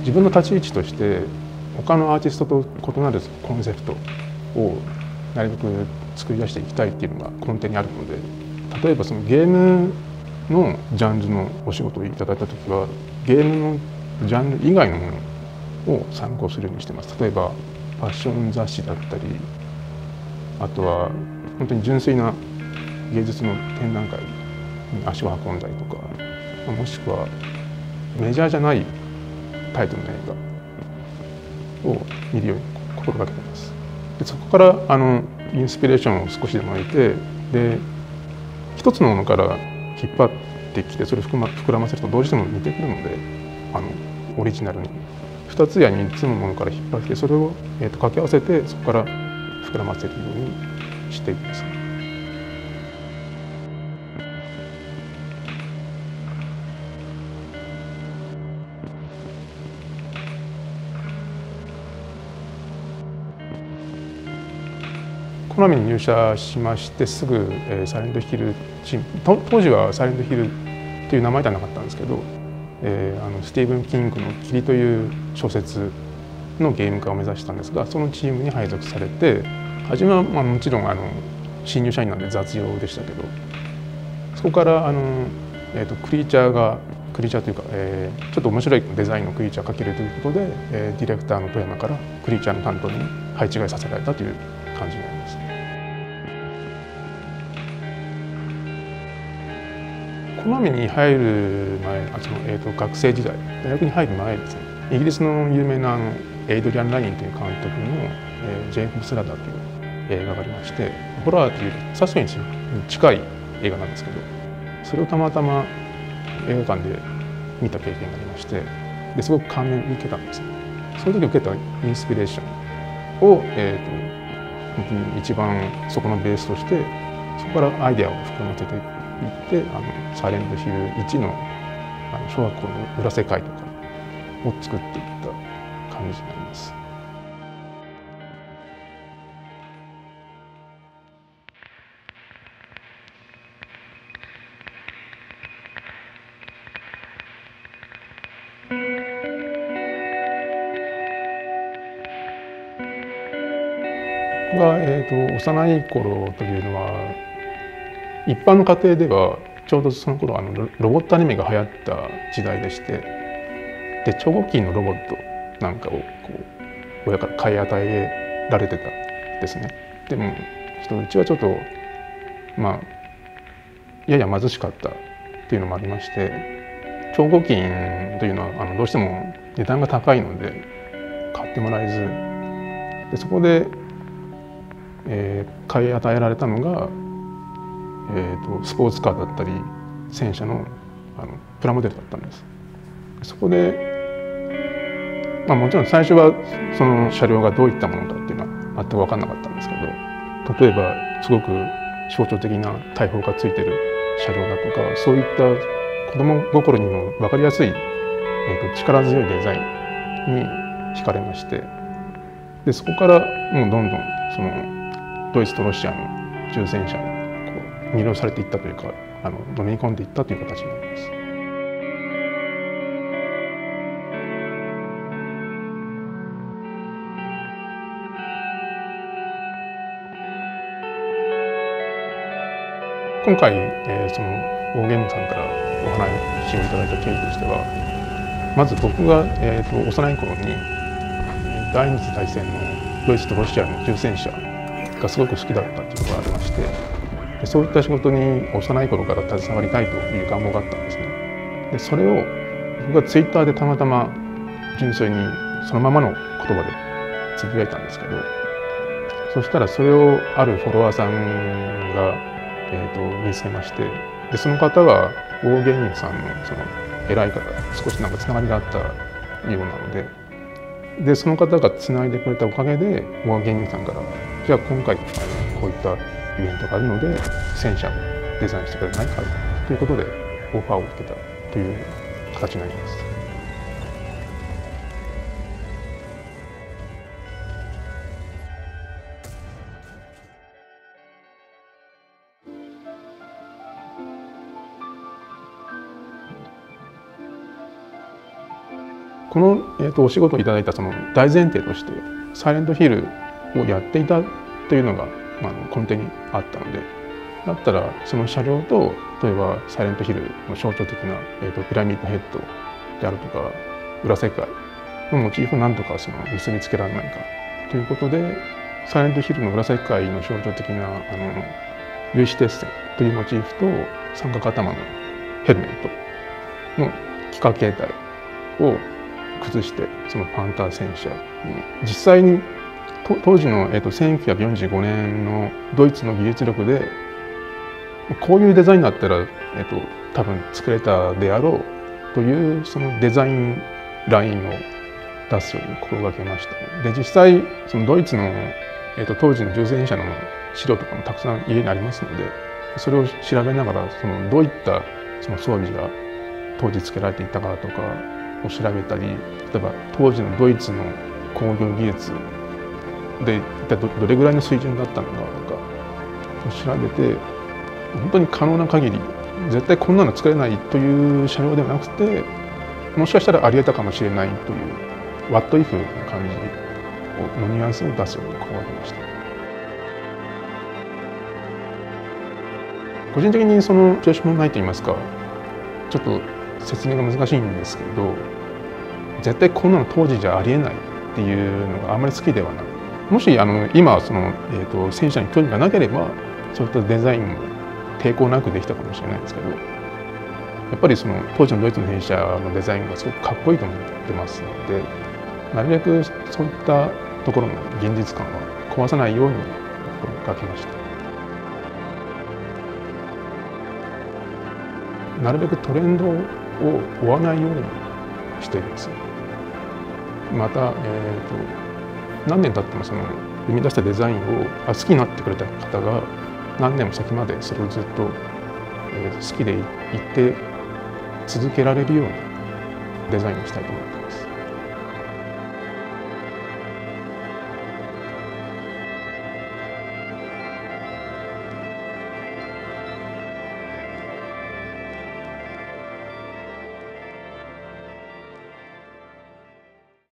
自分の立ち位置として他のアーティストと異なるコンセプトをなるべく作り出していきたいっていうのが根底にあるので例えばそのゲームのジャンルのお仕事をいただいた時はゲームのジャンル以外のものを参考するようにしてます。例えばファッション雑誌だったりあとは本当に純粋な芸術の展覧会に足を運んだりとかもしくはメジャーじゃないタイトルの映画を見るように心がけてますでそこからあのインスピレーションを少しでも得てで一つのものから引っ張ってきてそれを膨らませるとどうしても似てくるのであのオリジナルに2つや3つのものから引っ張ってそれを、えー、と掛け合わせてそこから膨らませるようにしていきます。コナミに入社しましてすぐ、えー、サイレントヒルチーム当時はサイレントヒルという名前ではなかったんですけど、えー、あのスティーブン・キングの「霧」という小説のゲーム化を目指したんですがそのチームに配属されて初めは、まあ、もちろんあの新入社員なんで雑用でしたけどそこからあの、えーと、クリーチャーがクリーチャーというか、えー、ちょっと面白いデザインのクリーチャーを描けるということで、えー、ディレクターの富山からクリーチャーの担当に配置換えさせられたという感じになります。コナミに入る前あその、えーと、学生時代大学に入る前ですね。イギリスの有名なあのエイドリアン・ラインという監督の「えー、ジェイコブスラダー」という映画がありましてホラーというサスペンスに近い映画なんですけどそれをたまたま映画館で見た経験がありましてですごく感銘を受けたんですねその時受けたインスピレーションを、えーと、と本当に一番そこのベースとしてそこからアイデアを膨らませて行ってあのサイレントヒル1のあの小学校の裏世界とかを作っていった感じになります。僕が、えーと幼い頃というのは一般の家庭ではちょうどその頃あのロボットアニメが流行った時代でしてで超合金のロボットなんかをこう親から買い与えられてたですね。でもうちはちょっとまあやや貧しかったっていうのもありまして超合金というのはあのどうしても値段が高いので買ってもらえずでそこで、えー、買い与えられたのがえーと、スポーツカーだったり戦車のあのプラモデルだったんです。そこで、まあ、もちろん最初はその車両がどういったものかっていうのは全く分かんなかったんですけど例えばすごく象徴的な大砲がついてる車両だとかそういった子供心にも分かりやすい、えーと、力強いデザインに惹かれましてでそこからもうどんどんそのドイツとロシアの重戦車魅了されていったというかあののめり込んでいったという形になります。今回、えー、その大ゲームさんからお話をいただいた経緯としてはまず僕が、えーと、幼い頃に第二次大戦のドイツとロシアの重戦車がすごく好きだったというのがありましてでそういった仕事に幼い頃から携わりたいという願望があったんですね。でそれを僕がツイッターでたまたま純粋にそのままの言葉でつぶやいたんですけどそしたらそれをあるフォロワーさんが、えーと、見つけましてでその方は大芸人さんのその偉い方少しなんかつながりがあったようなのででその方がつないでくれたおかげで大芸人さんからじゃあ今回こういったイベントがあるので戦車をデザインしてくれないかということでオファーを受けたという形になります。この、えーと、お仕事をいただいたその大前提としてサイレントヒルをやっていたというのが、まあ、根底にあったのでだったらその車両と例えばサイレントヒルの象徴的な、えーと、ピラミッドヘッドであるとか裏世界のモチーフを何とかその結びつけられないかということでサイレントヒルの裏世界の象徴的なあの粒子鉄線というモチーフと三角頭のヘルメットの幾何形態を崩してそのパンター戦車に実際に当時の、えーと、1945年のドイツの技術力でこういうデザインだったら、えーと、多分作れたであろうというそのデザインラインを出すように心がけました、で実際そのドイツの、えーと、当時の従前車の資料とかもたくさん家にありますのでそれを調べながらそのどういったその装備が当時つけられていたかとかを調べたり例えば当時のドイツの工業技術で一体どれぐらいの水準だったのかとか調べて本当に可能な限り絶対こんなの作れないという車両ではなくてもしかしたらありえたかもしれないというワットイフな感じのニュアンスを出すように心がけました。個人的にその調子もないと言いますかちょっと説明が難しいんですけど絶対こんなの当時じゃありえないっていうのがあんまり好きではないもしあの今その、えーと、戦車に興味がなければそういったデザインも抵抗なくできたかもしれないですけどやっぱりその当時のドイツの戦車のデザインがすごくかっこいいと思ってますのでなるべくそういったところの現実感は壊さないように心がけました。なるべくトレンドを追わないようにしています。また、えーと、何年経ってもその生み出したデザインを好きになってくれた方が何年も先までそれをずっと、え、好きでいて続けられるようにデザインをしたいと思います。